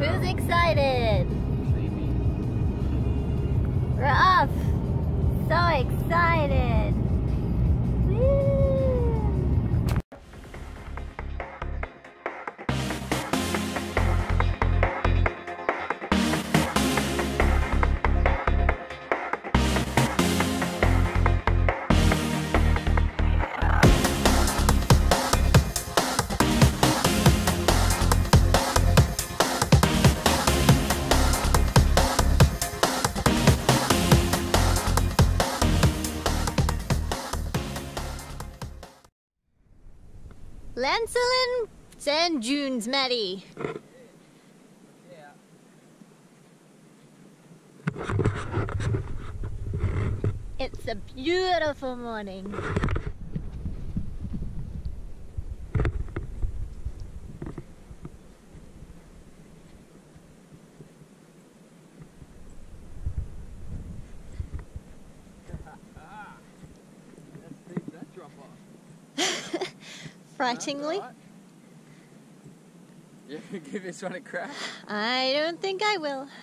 Who's excited? We're off. So excited. Sand Dunes, Maddie. It's a beautiful morning. that drop off. Frighteningly. Alright. You give this one a crack? I don't think I will.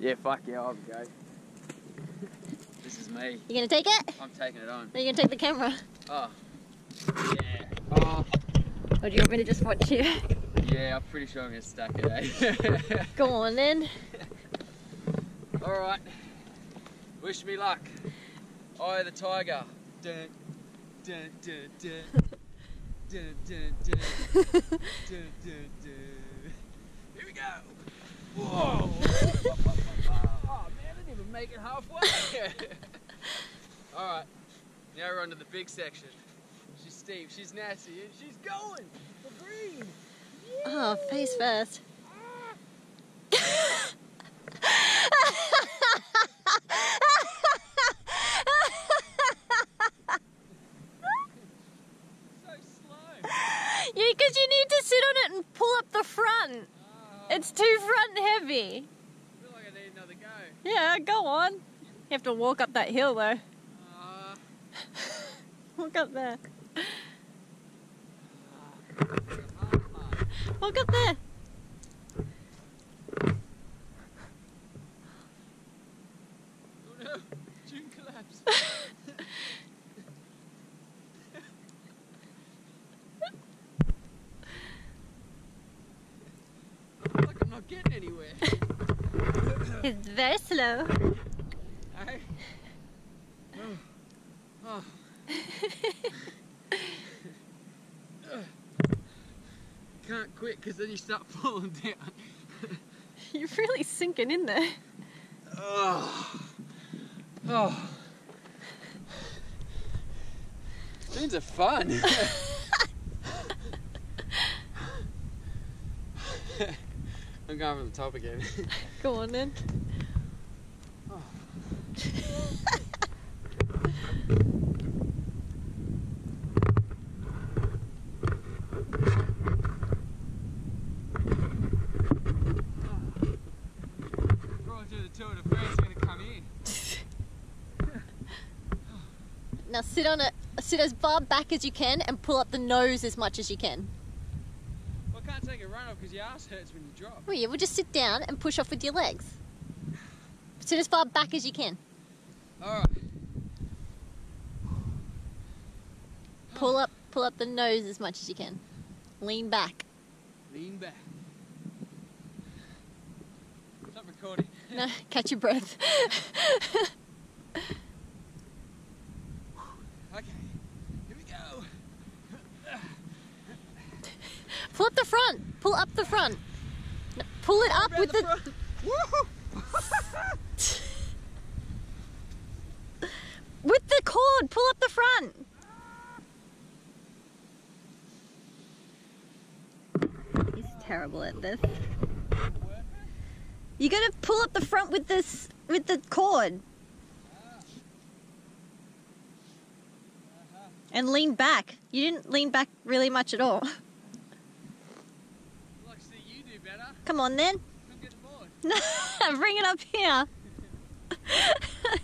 Yeah, fuck yeah, I'll go. this is me. You gonna take it? I'm taking it on. Are you gonna take the camera? Oh. Yeah. Oh. Or do you want me to just watch you? Yeah, I'm pretty sure I'm gonna stack it, eh? Go on then. Alright. Wish me luck. Eye of the tiger. Dun, dun, dun, dun. Here we go. Whoa. oh man, I didn't even make it halfway. Alright. Now we're on to the big section. She's steep, she's nasty, and she's going for green. Oh, face first. So slow. Yeah, because you need to sit on it and pull up the front. Oh, It's too front heavy. I feel like I need another go. Yeah, go on. You have to walk up that hill though. Uh, Walk up there. hard. Walk up there. Oh no, June collapse. I feel like I'm not getting anywhere. It's very slow. Hey? Oh. Oh. Can't quit because then you start falling down. You're really sinking in there. Oh. Oh. Things are fun. I'm going from the top again. Go on then. Oh. Roger the Tour de France gonna come in. Now sit on it. Sit as far back as you can and pull up the nose as much as you can. Well, take a run off because your ass hurts when you drop. Oh yeah, we'll just sit down and push off with your legs. Sit as far back as you can. Alright. Pull up, pull up the nose as much as you can. Lean back. Lean back. Stop recording. No, catch your breath. Okay. Here we go. Pull up the front. Pull up the front. No, pull it up with the. Woohoo! with the cord. Pull up the front. He's terrible at this. You gotta pull up the front with this with the cord and lean back. You didn't lean back really much at all. Come on then. Bring it up here.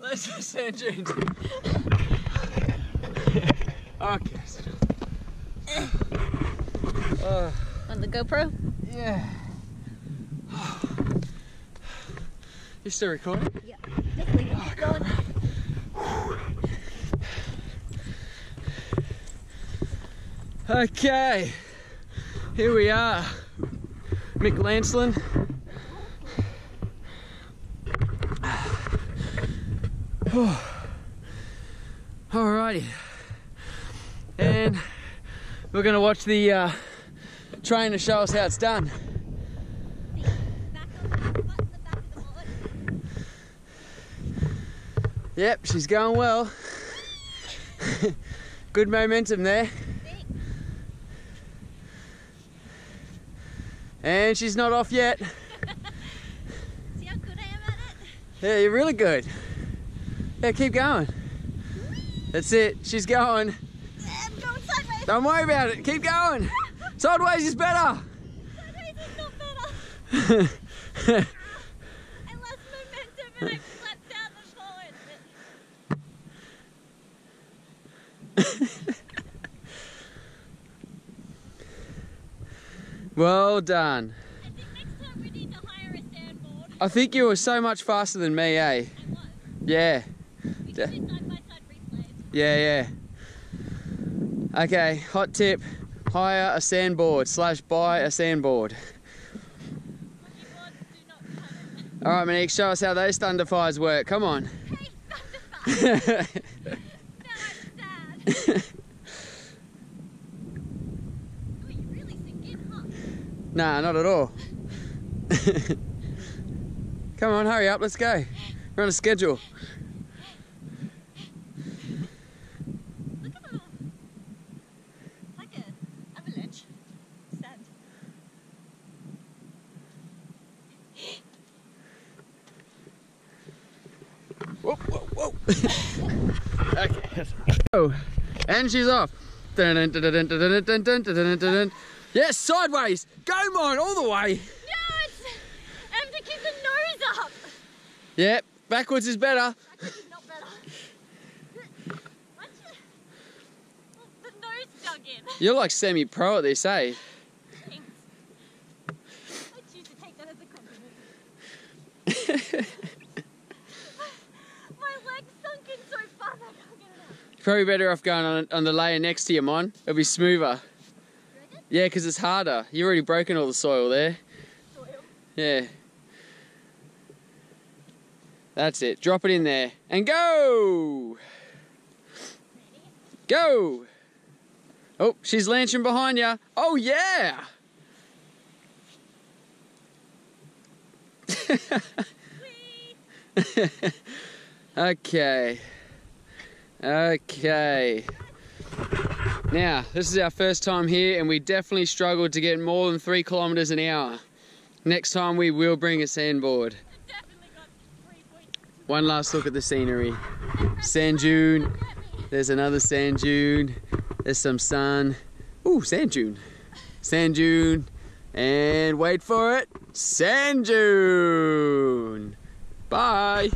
Let's just sand dunes. okay. Uh. On the GoPro? yeah. You still recording? Yeah. Going. Okay, here we are, Mick Lancelin. Alrighty, and we're gonna watch the uh, train to show us how it's done. Back on the, butt in the back of the board. Yep, she's going well. Good momentum there. And she's not off yet. See how good I am at it? Yeah, you're really good. Yeah, keep going. That's it. She's going. Going. Don't worry about it. Keep going. Sideways is better. Sideways is not better. I lost momentum and I flapped down the forward. well done. I think next time we need to hire a sandboard. I think you were so much faster than me, eh? I was. Yeah. We Yeah. should do side by side replays. Yeah, yeah. Okay, hot tip. Hire a sandboard slash buy a sandboard. Monkey boards do not cut it. All right, Monique, show us how those thunder fires work. Come on. Hey, Thunderfire! now I'm sad. You really sink in, huh? nah, not at all. Come on, hurry up, let's go. We're on a schedule. Oh, and she's off. Yes, sideways. Go mine all the way. To keep the nose up. Yep, yeah, backwards is better. Backwards is not better. You're like semi-pro at this, eh? Probably better off going on, on the layer next to you, Mon. It'll be smoother. Yeah, because it's harder. You've already broken all the soil there. Yeah. That's it. Drop it in there. And go! Go! Oh, she's launching behind you. Oh, yeah! Okay. Okay. Now, this is our first time here, and we definitely struggled to get more than three kilometers an hour. Next time, we will bring a sandboard. One last look at the scenery. Sand dune. There's another sand dune. There's some sun. Ooh, sand dune. Sand dune. And wait for it. Sand dune. Bye.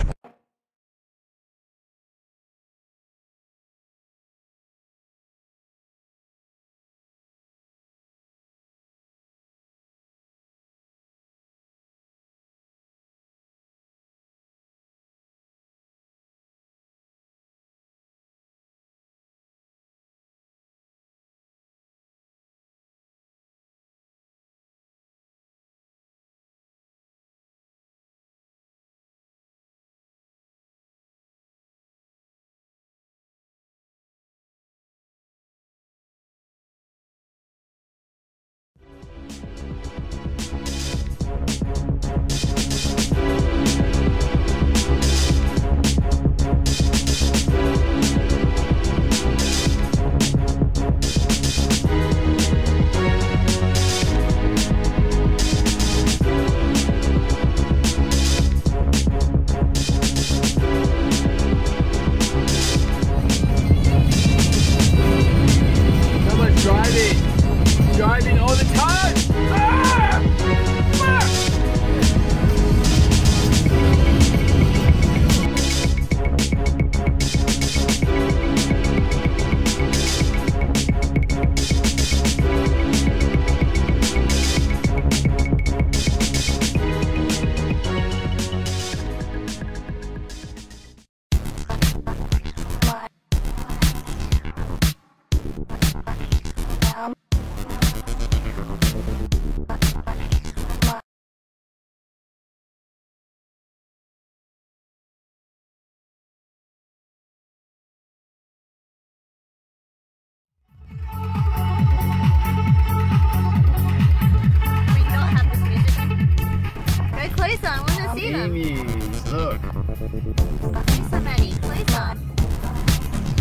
emus! Look! Fucking somebody, please stop!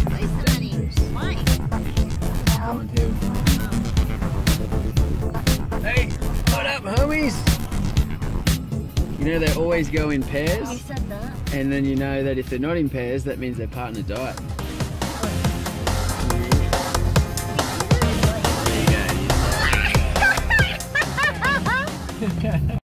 Please somebody, why? One, two. Hey! What up, homies? You know they always go in pairs? You said that. And then you know that if they're not in pairs, that means their partner died.